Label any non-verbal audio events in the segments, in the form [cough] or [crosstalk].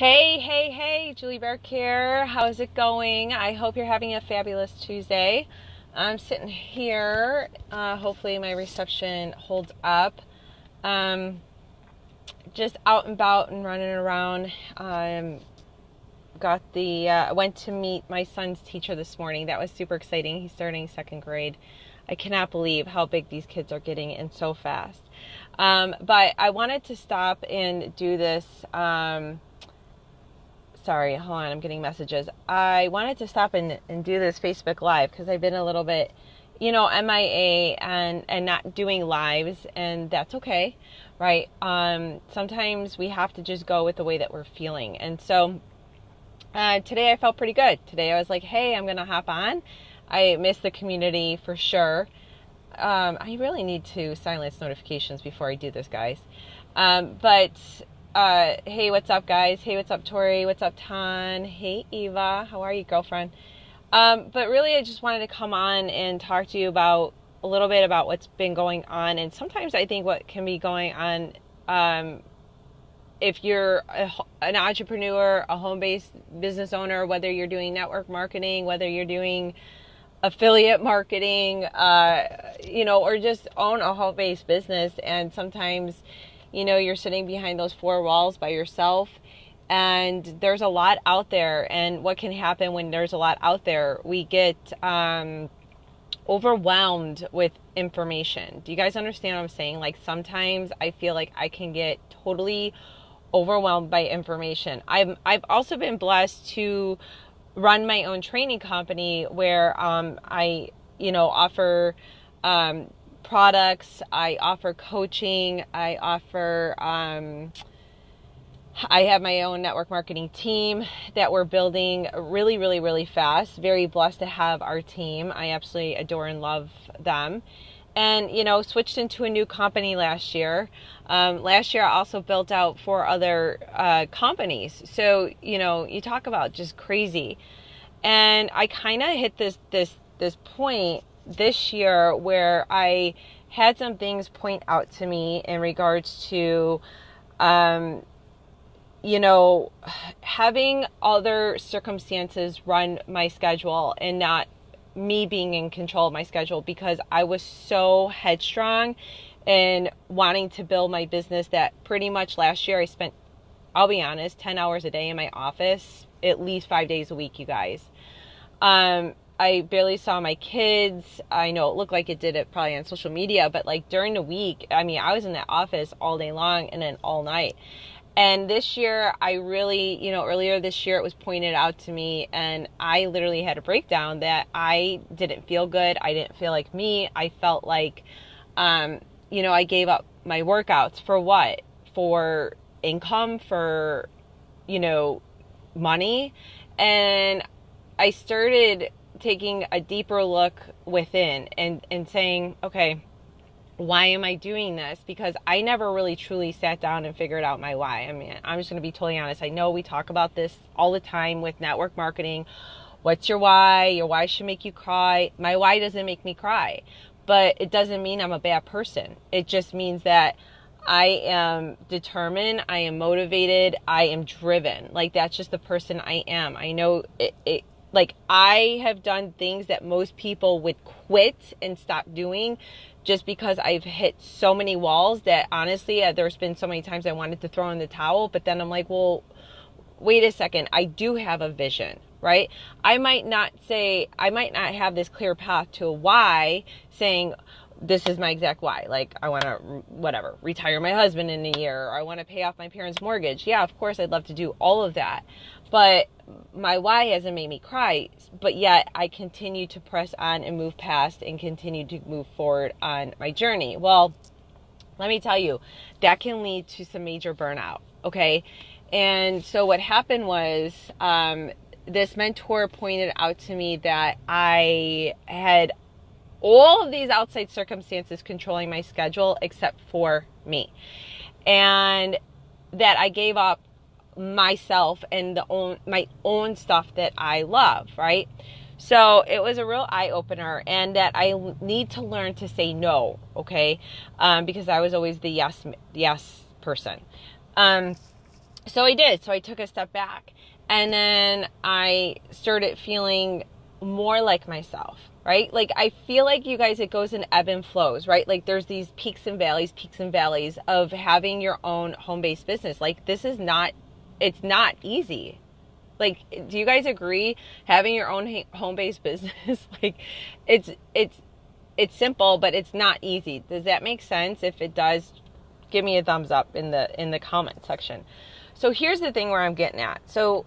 Hey, hey, hey, Julie Burke here. How's it going? I hope you're having a fabulous Tuesday. I'm sitting here. Uh, hopefully, my reception holds up. Um, just out and about and running around. Um, got the uh, went to meet my son's teacher this morning. That was super exciting. He's starting second grade. I cannot believe how big these kids are getting and so fast. Um, but I wanted to stop and do this. Um, sorry, hold on, I'm getting messages. I wanted to stop and, and do this Facebook Live because I've been a little bit, you know, MIA and, and not doing lives, and that's okay, right? Um, sometimes we have to just go with the way that we're feeling. And so uh, today I felt pretty good. Today I was like, hey, I'm going to hop on. I miss the community for sure. Um, I really need to silence notifications before I do this, guys. Um, but uh, hey, what's up, guys? Hey, what's up, Tori? What's up, Tan? Hey, Eva. How are you, girlfriend? Um, but really, I just wanted to come on and talk to you about a little bit about what's been going on. And sometimes I think what can be going on um, if you're a, an entrepreneur, a home based business owner, whether you're doing network marketing, whether you're doing affiliate marketing, uh, you know, or just own a home based business. And sometimes you know you're sitting behind those four walls by yourself and there's a lot out there and what can happen when there's a lot out there? We get um, overwhelmed with information. Do you guys understand what i'm saying? Like sometimes i feel like i can get totally overwhelmed by information. I've i've also been blessed to run my own training company where um, i you know offer um, products. I offer coaching. I offer. Um, I have my own network marketing team that we're building really, really, really fast. Very blessed to have our team. I absolutely adore and love them. And, you know, switched into a new company last year. Um, last year, I also built out four other uh, companies. So, you know, you talk about just crazy. And I kind of hit this, this, this point this year where I had some things point out to me in regards to, um, you know, having other circumstances run my schedule and not me being in control of my schedule because I was so headstrong and wanting to build my business that pretty much last year I spent, I'll be honest, 10 hours a day in my office, at least five days a week, you guys. Um, I barely saw my kids. I know it looked like it did it probably on social media, but like during the week, I mean, I was in the office all day long and then all night. And this year, I really, you know, earlier this year, it was pointed out to me, and I literally had a breakdown that I didn't feel good. I didn't feel like me. I felt like, um, you know, I gave up my workouts for what? For income, for, you know, money. And I started taking a deeper look within and and saying, okay, why am I doing this? Because I never really truly sat down and figured out my why. I mean, I'm just going to be totally honest. I know we talk about this all the time with network marketing. What's your why? Your why should make you cry. My why doesn't make me cry, but it doesn't mean I'm a bad person. It just means that I am determined, I am motivated, I am driven. Like that's just the person I am. I know it, it like I have done things that most people would quit and stop doing just because I've hit so many walls that honestly, uh, there's been so many times I wanted to throw in the towel, but then I'm like, well, wait a second, I do have a vision, right? I might not say, I might not have this clear path to a why saying, this is my exact why. Like, I want to, whatever, retire my husband in a year, or I want to pay off my parents' mortgage. Yeah, of course, I'd love to do all of that. But my why hasn't made me cry, but yet I continue to press on and move past and continue to move forward on my journey. Well, let me tell you, that can lead to some major burnout. Okay. And so what happened was, um, this mentor pointed out to me that I had all of these outside circumstances controlling my schedule except for me. And that I gave up myself and the own my own stuff that I love, right? So it was a real eye opener, and that I need to learn to say no, okay? Um, because I was always the yes yes person. Um, so I did. So I took a step back and then I started feeling more like myself, right? Like I feel like you guys, it goes in ebb and flows, right? Like there's these peaks and valleys, peaks and valleys of having your own home based business. Like this is not, it's not easy. Like, do you guys agree? Having your own home based [laughs] business, like it's, it's, it's simple, but it's not easy. Does that make sense? If it does, give me a thumbs up in the, in the comment section. So here's the thing where I'm getting at. So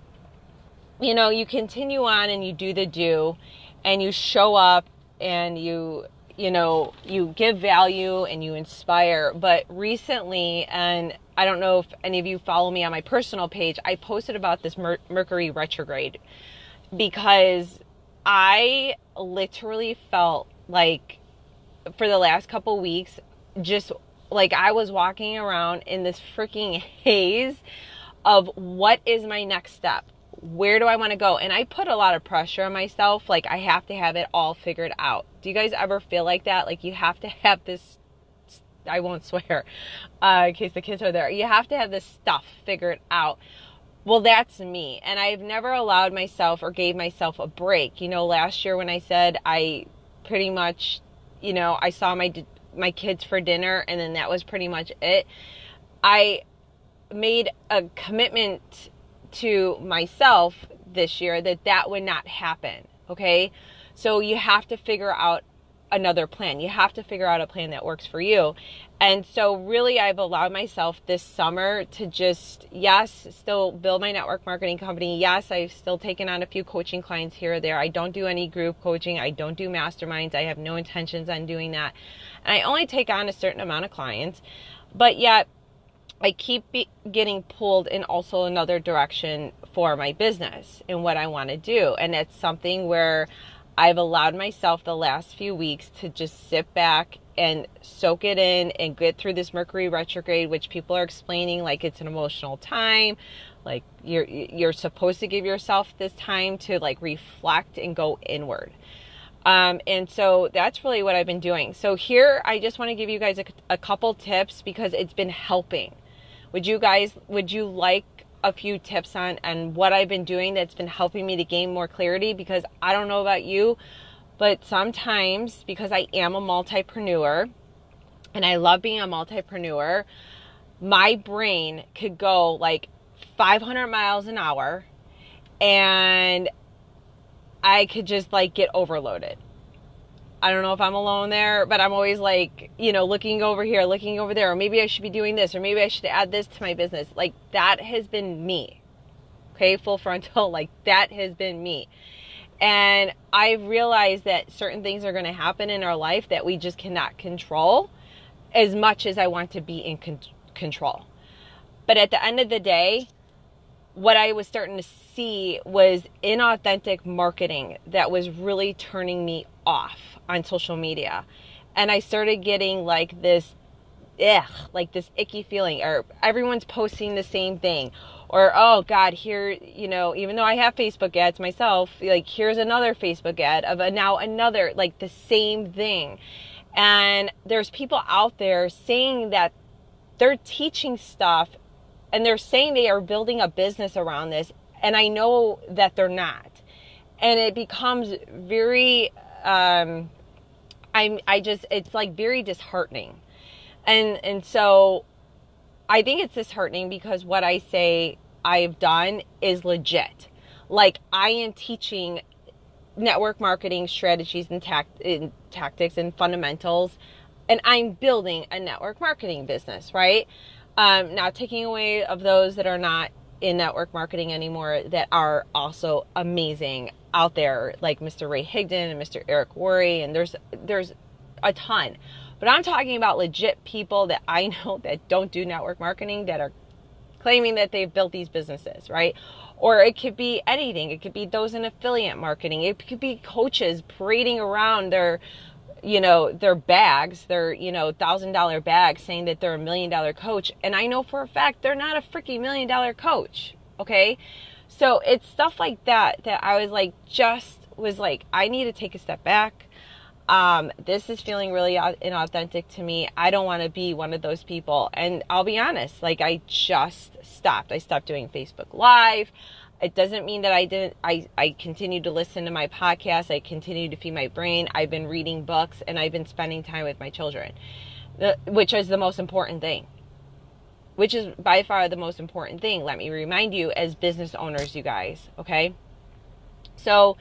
you know, you continue on and you do the do and you show up and you you know, you give value and you inspire. But recently, and I don't know if any of you follow me on my personal page, I posted about this Mer- Mercury retrograde because I literally felt like for the last couple weeks, just like I was walking around in this freaking haze of what is my next step? Where do I want to go? And I put a lot of pressure on myself. Like, I have to have it all figured out. Do you guys ever feel like that? Like, you have to have this, I won't [laughs] swear uh, in case the kids are there. You have to have this stuff figured out. Well, that's me. And I've never allowed myself or gave myself a break. You know, last year when I said I pretty much, you know, I saw my, my kids for dinner and then that was pretty much it. I made a commitment to myself this year that that would not happen. Okay. So you have to figure out another plan. You have to figure out a plan that works for you. And so, really, I've allowed myself this summer to just, yes, still build my network marketing company. Yes, I've still taken on a few coaching clients here or there. I don't do any group coaching, I don't do masterminds. I have no intentions on doing that. And I only take on a certain amount of clients. But yet, I keep getting pulled in also another direction for my business and what I want to do. And it's something where I've allowed myself the last few weeks to just sit back and soak it in and get through this Mercury retrograde, which people are explaining like it's an emotional time. Like you're you're supposed to give yourself this time to like reflect and go inward. Um, and so that's really what I've been doing. So here I just want to give you guys a, a couple tips because it's been helping. Would you guys, would you like a few tips on, and what I've been doing that's been helping me to gain more clarity? Because I don't know about you, but sometimes because I am a multipreneur and I love being a multipreneur, my brain could go like 500 miles an hour and I could just like get overloaded. I don't know if I'm alone there, but I'm always like, you know, looking over here, looking over there, or maybe I should be doing this, or maybe I should add this to my business. Like that has been me. Okay, full frontal, [laughs] like that has been me. And I've realized that certain things are going to happen in our life that we just cannot control as much as I want to be in con- control. But at the end of the day, what I was starting to see was inauthentic marketing that was really turning me off on social media. And I started getting like this, ugh, like this icky feeling, or everyone's posting the same thing. Or, oh God, here, you know, even though I have Facebook ads myself, like here's another Facebook ad of a, now another, like the same thing. And there's people out there saying that they're teaching stuff and they're saying they are building a business around this. And I know that they're not. And it becomes very um, I'm I just it's like very disheartening. And and so I think it's disheartening because what I say I've done is legit. Like I am teaching network marketing strategies and, tact- and tactics and fundamentals and I'm building a network marketing business, right? Um, now taking away of those that are not in network marketing anymore that are also amazing out there like Mr. Ray Higdon and Mr. Eric Worre, and there's there's a ton. But I'm talking about legit people that I [laughs] know that don't do network marketing that are claiming that they've built these businesses, right? Or it could be anything. It could be those in affiliate marketing. It could be coaches parading around their you know their bags their you know thousand dollar bags saying that they're a million dollar coach and i know for a fact they're not a freaking million dollar coach okay so it's stuff like that that I was like, just was like, I need to take a step back. um, this is feeling really inauthentic to me. I don't want to be one of those people. And I'll be honest, like I just stopped. I stopped doing Facebook Live. It doesn't mean that I didn't, I, I continue to listen to my podcast. I continue to feed my brain. I've been reading books and I've been spending time with my children, which is the most important thing. Which is by far the most important thing. Let me remind you as business owners, you guys, okay? So,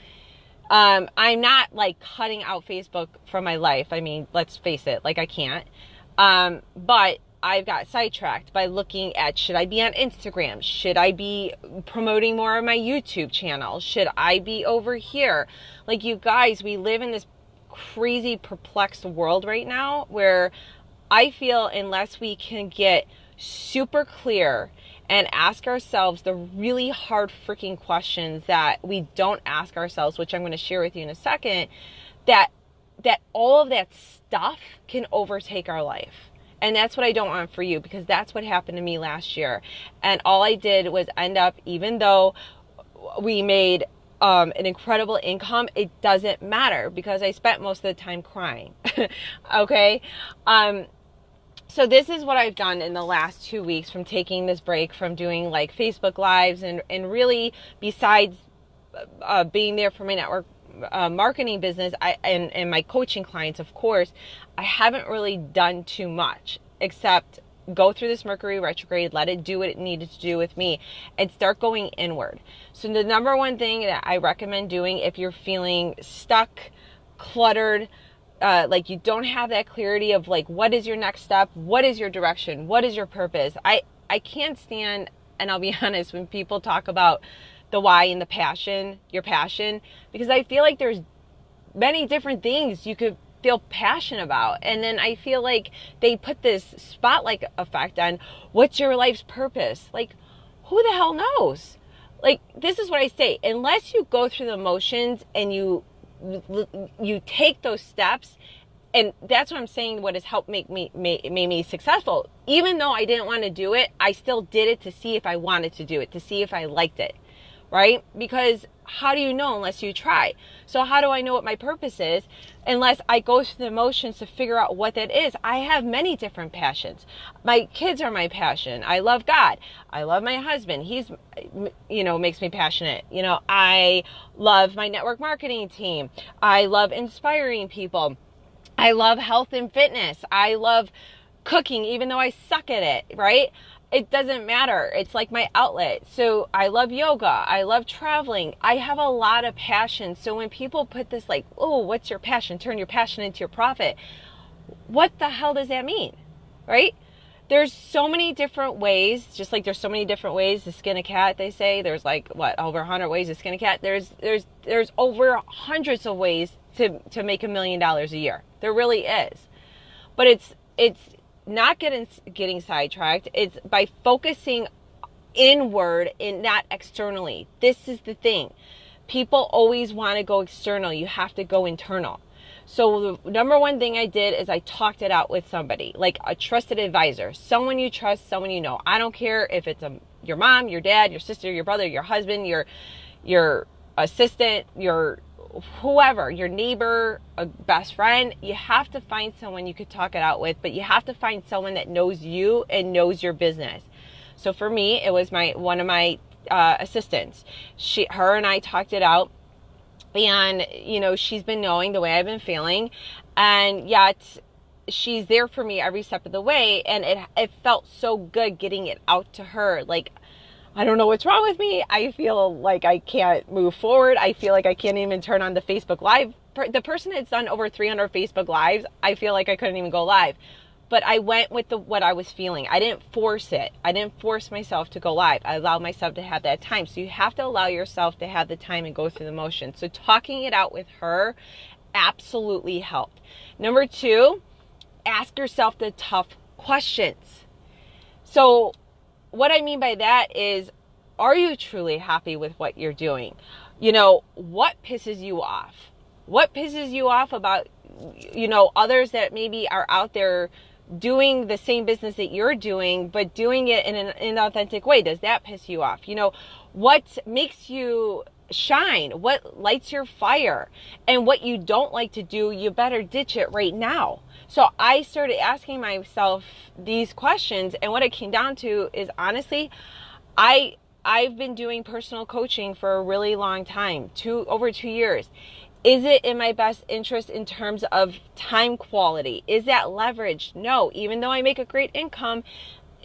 um, I'm not like cutting out Facebook from my life. I mean, let's face it, like I can't. Um, but I've got sidetracked by looking at should I be on Instagram? Should I be promoting more of my YouTube channel? Should I be over here? Like, you guys, we live in this crazy, perplexed world right now where I feel unless we can get super clear and ask ourselves the really hard freaking questions that we don't ask ourselves, which I'm going to share with you in a second, that that all of that stuff can overtake our life. And that's what I don't want for you because that's what happened to me last year. And all I did was end up, even though we made um, an incredible income, it doesn't matter because I spent most of the time crying. [laughs] okay. Um, so this is what I've done in the last two weeks from taking this break from doing like Facebook lives and, and really besides uh, being there for my network uh, marketing business I, and, and my coaching clients, of course, I haven't really done too much except go through this Mercury retrograde, let it do what it needed to do with me, and start going inward. So, the number one thing that I recommend doing if you're feeling stuck, cluttered, uh, like you don't have that clarity of like what is your next step? What is your direction? What is your purpose? I i can't stand and i'll be [laughs] honest when people talk about the why and the passion your passion because i feel like there's many different things you could feel passionate about and then i feel like they put this spotlight effect on what's your life's purpose like who the hell knows like this is what i say unless you go through the motions and you you take those steps and that's what I'm saying. What has helped make me made, made me successful. Even though I didn't want to do it, I still did it to see if I wanted to do it, to see if I liked it, right? Because how do you know unless you try? So how do I know what my purpose is unless I go through the motions to figure out what that is? I have many different passions. My kids are my passion. I love God. I love my husband. He's you know makes me passionate. You know, I love my network marketing team. I love inspiring people. I love health and fitness. I love cooking even though I suck at it, right? It doesn't matter. It's like my outlet. So I love yoga. I love traveling. I have a lot of passion. So when people put this like, oh, what's your passion? Turn your passion into your profit. What the hell does that mean? Right? There's so many different ways, just like there's so many different ways to skin a cat, they say. There's like what, over a hundred ways to skin a cat. There's there's there's over hundreds of ways to to make a million dollars a year. There really is. But it's it's not getting getting sidetracked. It's by focusing inward and not externally. This is the thing. People always want to go external. You have to go internal. So the number one thing I did is I talked it out with somebody, like a trusted advisor, someone you trust, someone you know. I don't care if it's a your mom, your dad, your sister, your brother, your husband, your your assistant, your whoever, your neighbor, a best friend, you have to find someone you could talk it out with, but you have to find someone that knows you and knows your business. So for me, it was my one of my uh, assistants. She, her, and I talked it out, and you know she's been knowing the way I've been feeling, and yet she's there for me every step of the way, and it it felt so good getting it out to her, like I don't know what's wrong with me. I feel like I can't move forward. I feel like I can't even turn on the Facebook Live. The person that's done over 300 Facebook Lives, I feel like I couldn't even go live. But I went with the what I was feeling. I didn't force it. I didn't force myself to go live. I allowed myself to have that time. So you have to allow yourself to have the time and go through the motions. So talking it out with her absolutely helped. Number two, ask yourself the tough questions. So what I mean by that is, are you truly happy with what you're doing? You know, what pisses you off? What pisses you off about, you know, others that maybe are out there doing the same business that you're doing, but doing it in an inauthentic way? Does that piss you off? You know, what makes you shine, what lights your fire, and what you don't like to do, you better ditch it right now. So I started asking myself these questions, and what it came down to is honestly, I I've been doing personal coaching for a really long time, two over two years. Is it in my best interest in terms of time quality? Is that leverage? No. Even though I make a great income,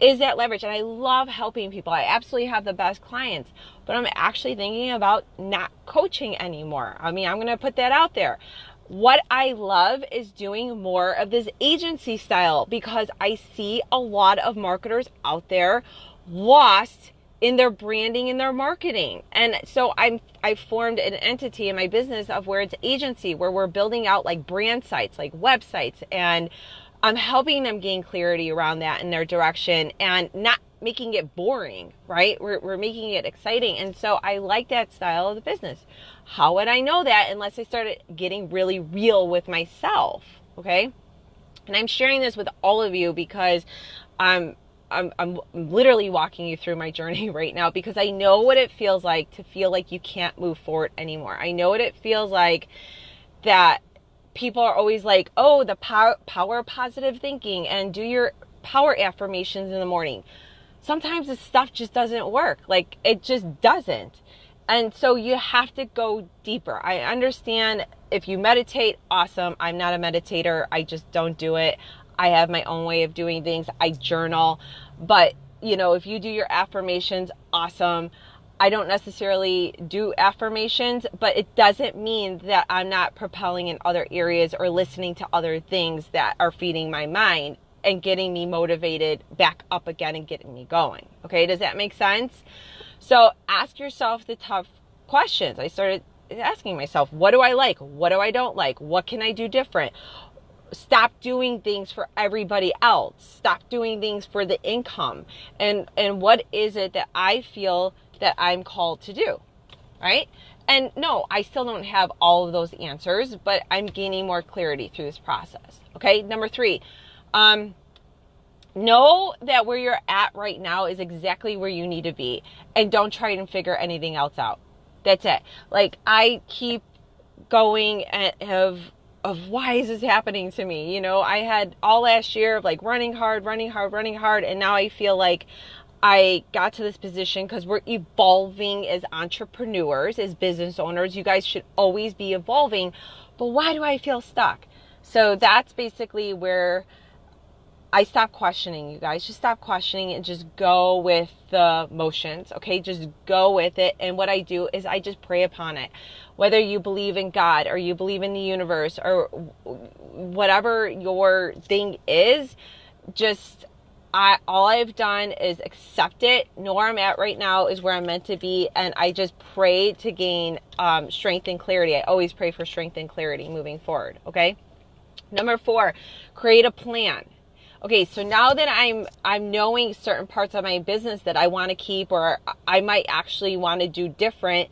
is that leverage? And I love helping people. I absolutely have the best clients, but I'm actually thinking about not coaching anymore. I mean, I'm going to put that out there. What I love is doing more of this agency style because I see a lot of marketers out there lost in their branding and their marketing. And so I'm I formed an entity in my business of where it's agency where we're building out like brand sites, like websites and I'm helping them gain clarity around that in their direction and not making it boring, right? We're, we're making it exciting. And so I like that style of the business. How would I know that unless I started getting really real with myself? Okay. And I'm sharing this with all of you because I'm I'm, I'm literally walking you through my journey [laughs] right now because I know what it feels like to feel like you can't move forward anymore. I know what it feels like that people are always like, oh, the power, power positive thinking and do your power affirmations in the morning. Sometimes this stuff just doesn't work. Like it just doesn't. And so you have to go deeper. I understand if you meditate, awesome. I'm not a meditator. I just don't do it. I have my own way of doing things. I journal. But, you know, if you do your affirmations, awesome. I don't necessarily do affirmations, but it doesn't mean that I'm not propelling in other areas or listening to other things that are feeding my mind and getting me motivated back up again and getting me going. Okay, does that make sense? So ask yourself the tough questions. I started asking myself, what do I like? What do I don't like? What can I do different? stop doing things for everybody else stop doing things for the income and and what is it that i feel that i'm called to do right? And no i still don't have all of those answers but i'm gaining more clarity through this process okay? Number three um know that where you're at right now is exactly where you need to be and don't try and figure anything else out. That's it. Like i keep going and have of why is this happening to me? You know, I had all last year of like running hard, running hard, running hard, and now I feel like I got to this position because we're evolving as entrepreneurs, as business owners. You guys should always be evolving. But why do I feel stuck? So that's basically where I stop questioning you guys. Just stop questioning and just go with the motions. Okay. Just go with it. And what I do is I just pray upon it. Whether you believe in God or you believe in the universe or whatever your thing is, just I all I've done is accept it. Know where I'm at right now is where I'm meant to be, and I just pray to gain um, strength and clarity. I always pray for strength and clarity moving forward. Okay. Number four, create a plan okay so now that i'm i'm knowing certain parts of my business that i want to keep or i might actually want to do different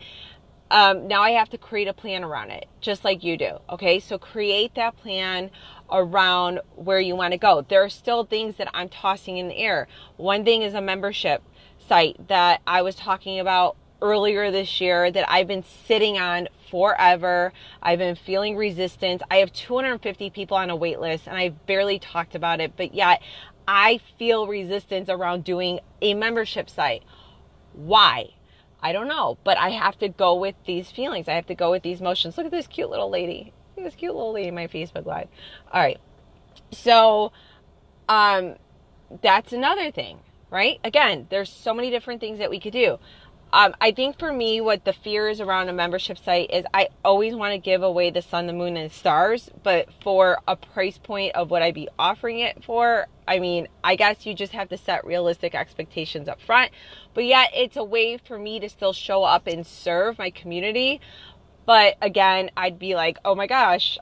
um, now i have to create a plan around it just like you do okay so create that plan around where you want to go there are still things that i'm tossing in the air one thing is a membership site that i was talking about earlier this year that I've been sitting on forever. I've been feeling resistance. I have 250 people on a wait list and I've barely talked about it, but yet I feel resistance around doing a membership site. Why? I don't know, but I have to go with these feelings. I have to go with these motions. Look at this cute little lady. This cute little lady in my Facebook live. All right. So, um, that's another thing, right? Again, there's so many different things that we could do. Um, I think for me, what the fear is around a membership site is I always want to give away the sun, the moon, and the stars, but for a price point of what I'd be offering it for, I mean, I guess you just have to set realistic expectations up front. But yet, it's a way for me to still show up and serve my community. But again, I'd be like, oh my gosh,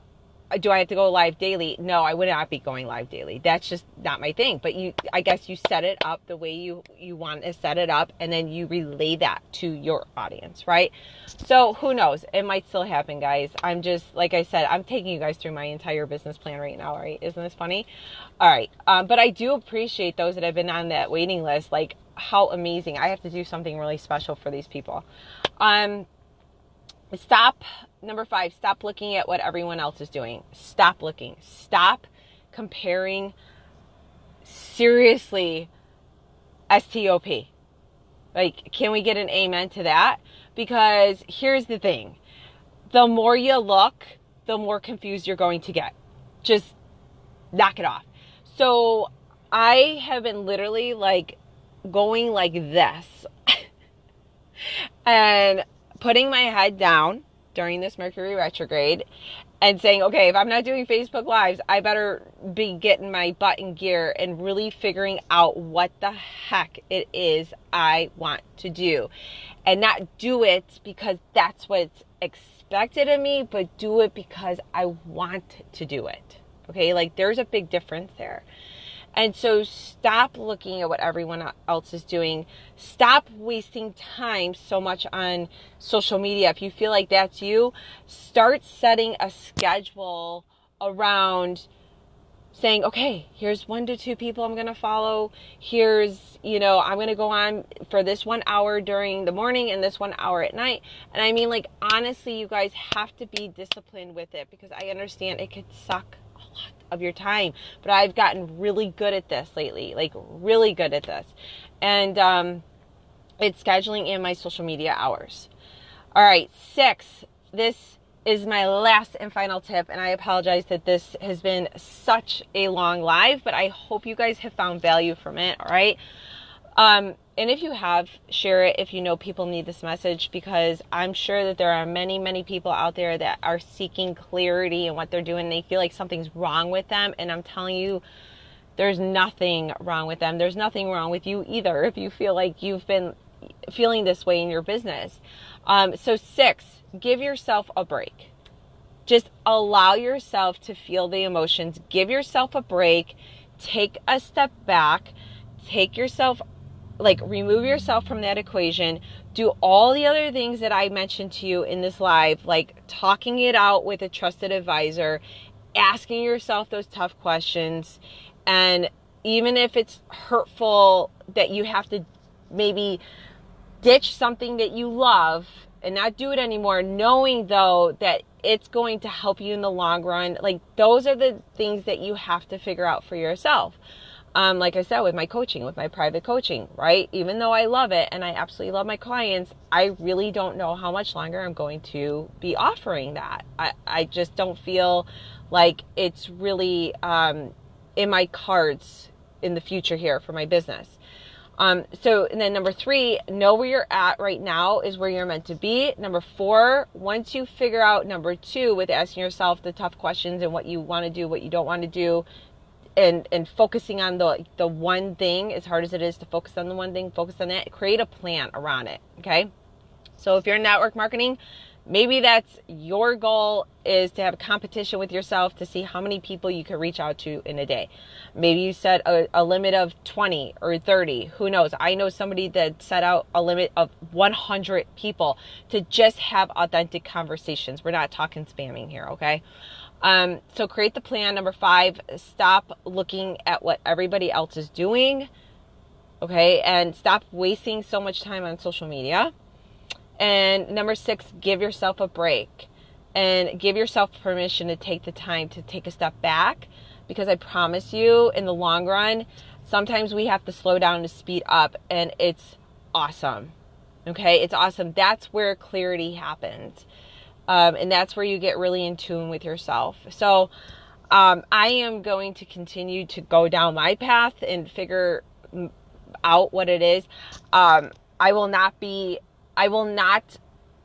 do I have to go live daily? No, I would not be going live daily. That's just not my thing. But you, I guess you set it up the way you you want to set it up, and then you relay that to your audience, right? So who knows? It might still happen, guys. I'm just like I said, I'm taking you guys through my entire business plan right now, right? Isn't this funny? All right, um, but I do appreciate those that have been on that waiting list. Like how amazing! I have to do something really special for these people. Um, stop number 5 stop looking at what everyone else is doing. Stop looking. Stop comparing seriously stop like can we get an amen to that? Because here's the thing. The more you look the more confused you're going to get. Just knock it off. So i have been literally like going like this. [laughs] And putting my head down during this Mercury retrograde and saying, okay, if I'm not doing Facebook Lives, I better be getting my butt in gear and really figuring out what the heck it is I want to do. And not do it because that's what's expected of me, but do it because I want to do it. Okay, like there's a big difference there. And so stop looking at what everyone else is doing. Stop wasting time so much on social media. If you feel like that's you, start setting a schedule around saying, okay, here's one to two people I'm going to follow. Here's, you know, I'm going to go on for this one hour during the morning and this one hour at night. And I mean, like, honestly, you guys have to be disciplined with it because I understand it could suck a lot of your time. But I've gotten really good at this lately, like really good at this. And um, it's scheduling in my social media hours. All right, six. This is my last and final tip, and I apologize that this has been such a long live, but I hope you guys have found value from it. All right. Um, and if you have, share it if you know people need this message because I'm sure that there are many, many people out there that are seeking clarity in what they're doing. They feel like something's wrong with them. And I'm telling you, there's nothing wrong with them. There's nothing wrong with you either if you feel like you've been feeling this way in your business. Um, so, six, give yourself a break. Just allow yourself to feel the emotions. Give yourself a break. Take a step back. Take yourself like remove yourself from that equation. Do all the other things that i mentioned to you in this live like talking it out with a trusted advisor asking yourself those tough questions and even if it's hurtful that you have to maybe ditch something that you love and not do it anymore knowing though that it's going to help you in the long run like those are the things that you have to figure out for yourself um, like I said, with my coaching, with my private coaching, right? Even though I love it and I absolutely love my clients, I really don't know how much longer I'm going to be offering that. I, I just don't feel like it's really um, in my cards in the future here for my business. Um, so, and then number three, know where you're at right now is where you're meant to be. Number four, once you figure out number two with asking yourself the tough questions and what you want to do, what you don't want to do, and and focusing on the the one thing as hard as it is to focus on the one thing focus on that create a plan around it okay? So if you're in network marketing maybe that's your goal is to have a competition with yourself to see how many people you can reach out to in a day. Maybe you set a, a limit of 20 or 30 who knows? I know somebody that set out a limit of 100 people to just have authentic conversations. We're not talking spamming here okay um, so create the plan. Number five, stop looking at what everybody else is doing. Okay. And stop wasting so much time on social media. And number six, give yourself a break and give yourself permission to take the time to take a step back because I promise you, in the long run, sometimes we have to slow down to speed up, and it's awesome. Okay, it's awesome. That's where clarity happens. Um, and that's where you get really in tune with yourself. So, um, I am going to continue to go down my path and figure out what it is. Um, I will not be, I will not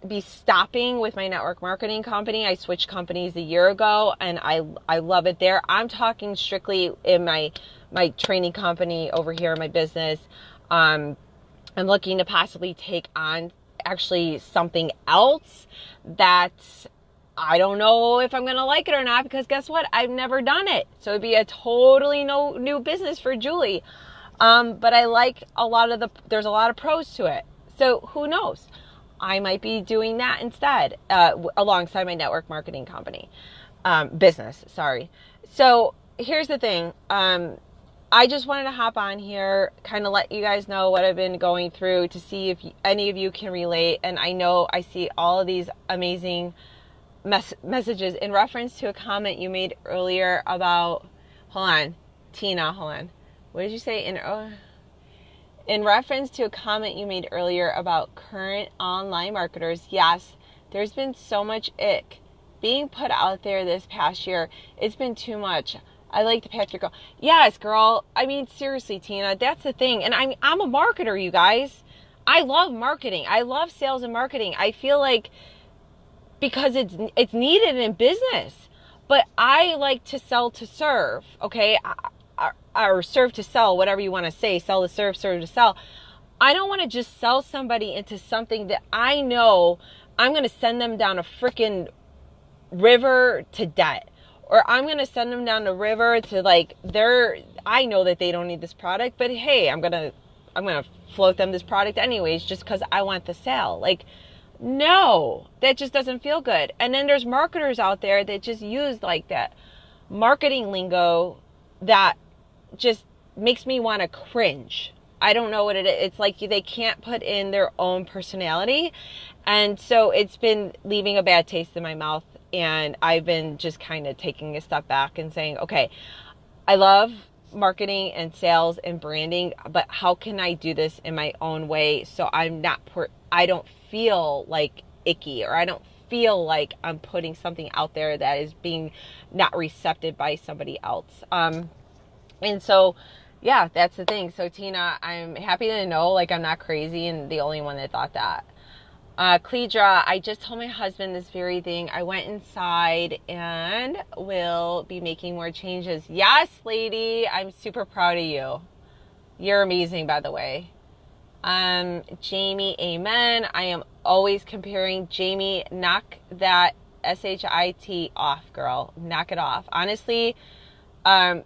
be stopping with my network marketing company. I switched companies a year ago and I, I love it there. I'm talking strictly in my, my training company over here in my business. Um, I'm looking to possibly take on actually something else that I don't know if I'm going to like it or not because guess what? I've never done it. So it'd be a totally no new business for Julie. Um, but I like a lot of the, there's a lot of pros to it. So who knows? I might be doing that instead uh, alongside my network marketing company, um, business, sorry. So here's the thing. Um, I just wanted to hop on here, kind of let you guys know what I've been going through to see if any of you can relate. And I know I see all of these amazing mes- messages in reference to a comment you made earlier about, hold on, Tina, hold on. What did you say? In, uh, in reference to a comment you made earlier about current online marketers, yes, there's been so much ick being put out there this past year. It's been too much. I like the path you're going. Yes, girl. I mean, seriously, Tina, that's the thing. And I'm I'm a marketer, you guys. I love marketing. I love sales and marketing. I feel like because it's it's needed in business. But I like to sell to serve. Okay, or serve to sell, whatever you want to say. Sell to serve, serve to sell. I don't want to just sell somebody into something that I know I'm going to send them down a freaking river to debt or I'm going to send them down the river to like they're I know that they don't need this product, but hey, I'm going to I'm going to float them this product anyways just cuz I want the sale. Like no, that just doesn't feel good. And then there's marketers out there that just use like that marketing lingo that just makes me want to cringe. I don't know what it is. It's like they can't put in their own personality. And so it's been leaving a bad taste in my mouth and I've been just kind of taking a step back and saying, okay, I love marketing and sales and branding, but how can I do this in my own way so I'm not, per- I don't feel like icky or I don't feel like I'm putting something out there that is being not receptive by somebody else. Um, and so, yeah, that's the thing. So, Tina, I'm happy to know like I'm not crazy and the only one that thought that. Uh, Cledra, I just told my husband this very thing. I went inside and will be making more changes. Yes, lady, I'm super proud of you. You're amazing, by the way. Um, Jamie, amen. I am always comparing. Jamie, knock that S H I T off, girl. Knock it off. Honestly, um,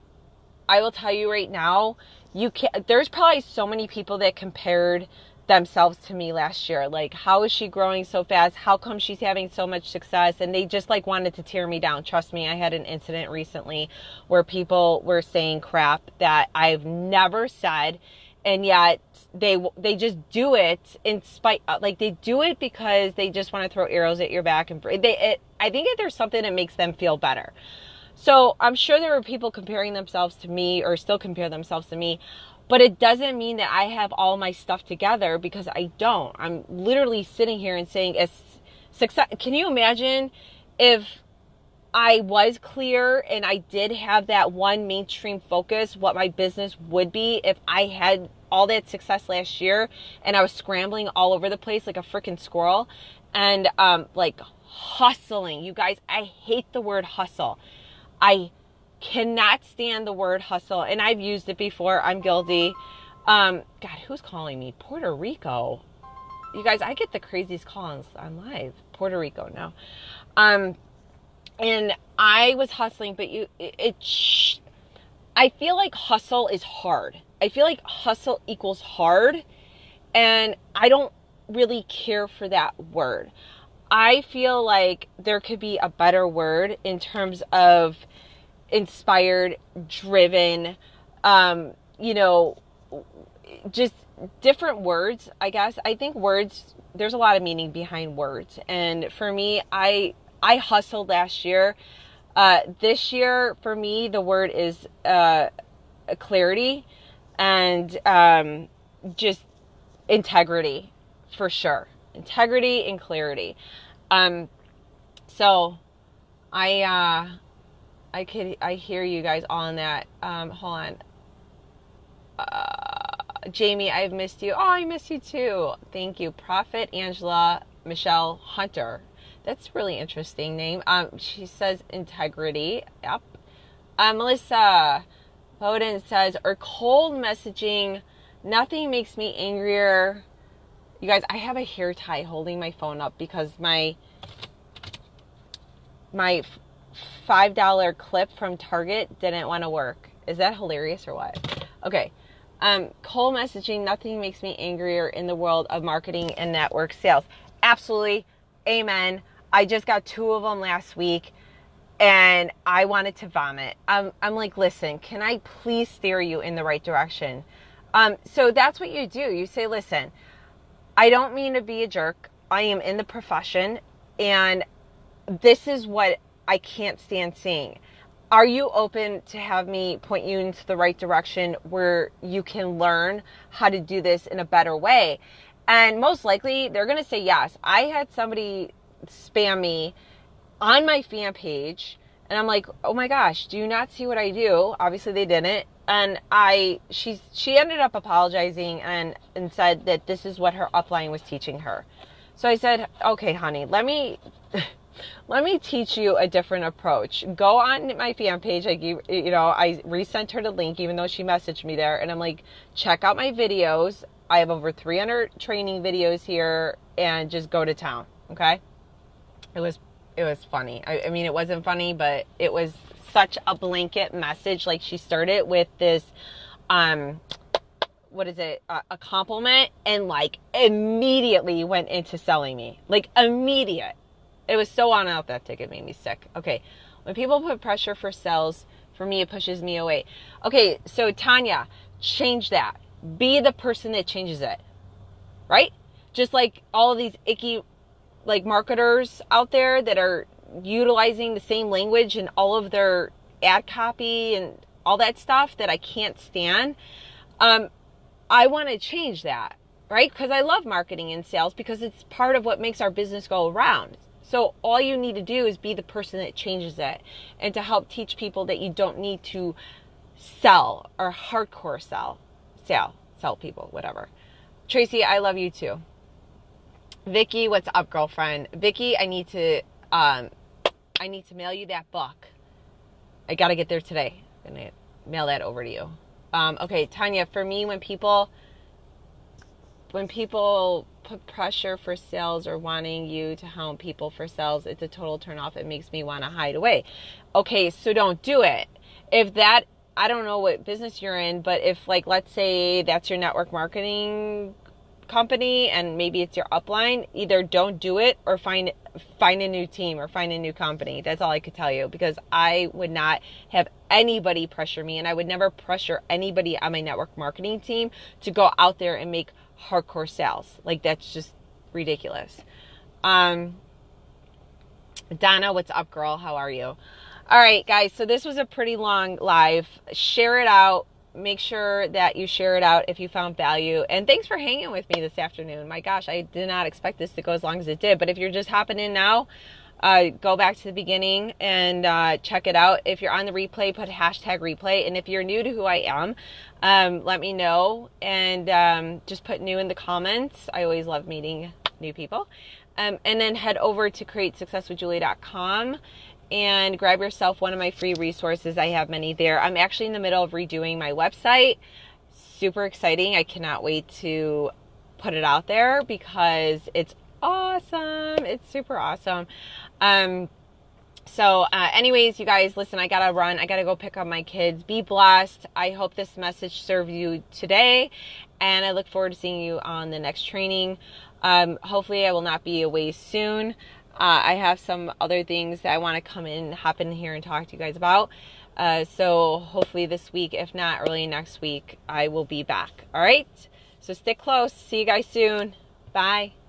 I will tell you right now, you can There's probably so many people that compared themselves to me last year. Like, how is she growing so fast? How come she's having so much success? And they just like wanted to tear me down. Trust me, I had an incident recently where people were saying crap that I've never said. And yet they they just do it in spite uh, like they do it because they just want to throw arrows at your back and they it, I think that there's something that makes them feel better. So I'm sure there were people comparing themselves to me or still compare themselves to me but it doesn't mean that I have all my stuff together because I don't. I'm literally sitting here and saying, "It's success." Can you imagine if I was clear and I did have that one mainstream focus, what my business would be if I had all that success last year and I was scrambling all over the place like a freaking squirrel and um, like hustling. You guys, I hate the word hustle. I cannot stand the word hustle, and I've used it before. I'm guilty. Um, God, who's calling me? Puerto Rico. You guys, I get the craziest calls on live. Puerto Rico now. Um, and I was hustling, but you, it, it I feel like hustle is hard. I feel like hustle equals hard, and I don't really care for that word. I feel like there could be a better word in terms of inspired, driven, um, you know, just different words, I guess. I think words there's a lot of meaning behind words. And for me, I I hustled last year. Uh, this year for me the word is uh, clarity and um, just integrity for sure. Integrity and clarity. Um, so I uh, I could I hear you guys all on that. Um, hold on. Uh, Jamie, I've missed you. Oh, I miss you too. Thank you, Prophet Angela Michelle Hunter. That's really interesting name. Um, she says integrity. Yep. Uh, Melissa Bowden says, or cold messaging. Nothing makes me angrier. You guys, I have a hair tie holding my phone up because my my $5 clip from Target didn't want to work. Is that hilarious or what? Okay. Um, cold messaging, nothing makes me angrier in the world of marketing and network sales. Absolutely. Amen. I just got two of them last week. and I wanted to vomit. I'm, I'm like, listen, can I please steer you in the right direction? Um, so that's what you do. You say, listen, I don't mean to be a jerk. I am in the profession, and this is what I can't stand seeing. Are you open to have me point you into the right direction where you can learn how to do this in a better way? And most likely, they're going to say yes. I had somebody spam me on my fan page, and I'm like, oh my gosh, do you not see what I do? Obviously, they didn't. And I, she, she ended up apologizing and, and said that this is what her upline was teaching her. So I said, okay, honey, let me let me teach you a different approach. Go on my fan page. I gave, you know, I resent her the link, even though she messaged me there. And I'm like, check out my videos. I have over 300 training videos here and just go to town. Okay. It was, it was funny. I, I mean, it wasn't funny, but it was such a blanket message. Like she started with this, um, what is it a compliment and like immediately went into selling me like immediate it was so unauthentic it made me sick okay when people put pressure for sales for me it pushes me away okay so tanya change that be the person that changes it right just like all of these icky like marketers out there that are utilizing the same language in all of their ad copy and all that stuff that I can't stand. Um, I want to change that, right? Because I love marketing and sales because it's part of what makes our business go around. So all you need to do is be the person that changes it and to help teach people that you don't need to sell or hardcore sell, sell, sell people, whatever. Tracy, I love you too. Vicky, what's up, girlfriend? Vicky, I need to um I need to mail you that book. I got to get there today. I'm to mail that over to you. Um, okay, Tanya, for me, when people when people put pressure for sales or wanting you to hound people for sales, it's a total turnoff. It makes me want to hide away. Okay, so don't do it. If that, I don't know what business you're in, but if, like, let's say that's your network marketing company and maybe it's your upline, either don't do it or find find a new team or find a new company. That's all I could tell you because I would not have anybody pressure me and I would never pressure anybody on my network marketing team to go out there and make hardcore sales. Like that's just ridiculous. Um Donna, what's up girl? How are you? All right, guys. So this was a pretty long live. Share it out make sure that you share it out if you found value. And thanks for hanging with me this afternoon. My gosh, I did not expect this to go as long as it did. But if you're just hopping in now, uh, go back to the beginning and uh, check it out. If you're on the replay, put hashtag replay. And if you're new to who I am, um, let me know and um, just put new in the comments. I always love meeting new people. Um, and then head over to createsuccesswithjulie.com and grab yourself one of my free resources. I have many there. I'm actually in the middle of redoing my website. Super exciting. I cannot wait to put it out there because it's awesome. It's super awesome. Um, so, uh, anyways, you guys, listen, I gotta run. I gotta go pick up my kids. Be blessed. I hope this message served you today, and I look forward to seeing you on the next training. Um, hopefully, I will not be away soon. Uh, I have some other things that I want to come in, hop in here and talk to you guys about. Uh, so hopefully this week, if not early next week, I will be back. All right. So stick close. See you guys soon. Bye.